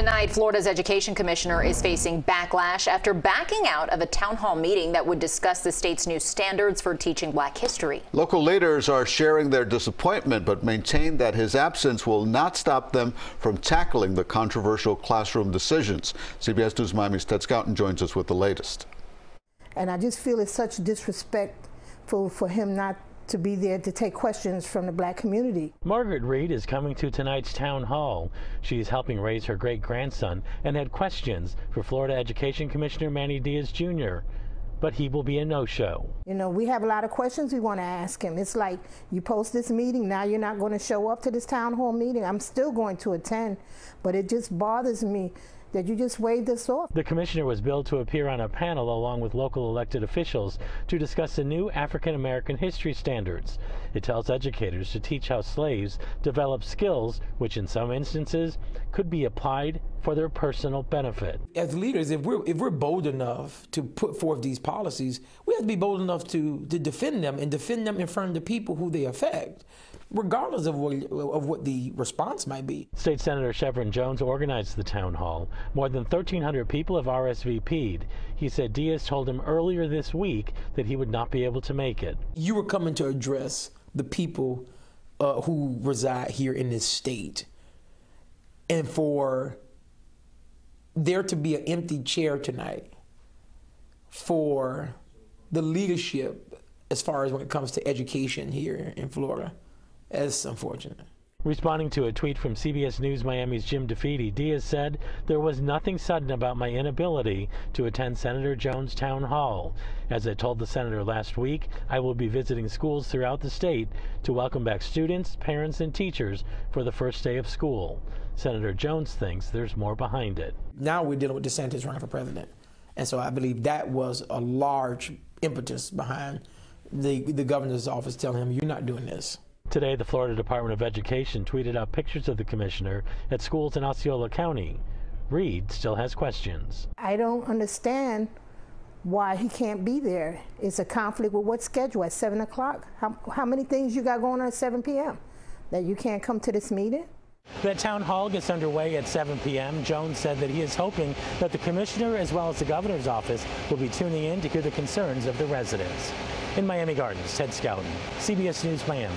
Tonight, Florida's education commissioner is facing backlash after backing out of a town hall meeting that would discuss the state's new standards for teaching black history. Local leaders are sharing their disappointment, but maintain that his absence will not stop them from tackling the controversial classroom decisions. CBS News Miami's Ted Scouten joins us with the latest. And I just feel it's such disrespect for, for him not to be there to take questions from the black community. Margaret Reed is coming to tonight's town hall. She is helping raise her great grandson and had questions for Florida Education Commissioner Manny Diaz Jr. But he will be a no show. You know, we have a lot of questions we want to ask him. It's like you post this meeting, now you're not going to show up to this town hall meeting. I'm still going to attend, but it just bothers me that you just wave this off. The commissioner was billed to appear on a panel along with local elected officials to discuss the new African American history standards. It tells educators to teach how slaves developed skills which in some instances could be applied for their personal benefit. As leaders, if we're if we're bold enough to put forth these policies, we have to be bold enough to to defend them and defend them in front of the people who they affect, regardless of what of what the response might be. State Senator Shevrin Jones organized the town hall. More than 1,300 people have RSVP'd. He said Diaz told him earlier this week that he would not be able to make it. You were coming to address the people uh, who reside here in this state, and for there to be an empty chair tonight for the leadership as far as when it comes to education here in Florida. That's unfortunate. Responding to a tweet from CBS News Miami's Jim DeFede, Diaz said there was nothing sudden about my inability to attend Senator Jones' town hall. As I told the senator last week, I will be visiting schools throughout the state to welcome back students, parents, and teachers for the first day of school. Senator Jones thinks there's more behind it. Now we're dealing with DeSantis running for president. And so I believe that was a large impetus behind the, the governor's office telling him, you're not doing this. Today, the Florida Department of Education tweeted out pictures of the commissioner at schools in Osceola County. Reed still has questions. I don't understand why he can't be there. It's a conflict with what schedule at 7 o'clock? How, how many things you got going on at 7 p.m. that you can't come to this meeting? The town hall gets underway at 7 p.m. Jones said that he is hoping that the commissioner as well as the governor's office will be tuning in to hear the concerns of the residents. In Miami Gardens, Ted Scouten, CBS News Miami.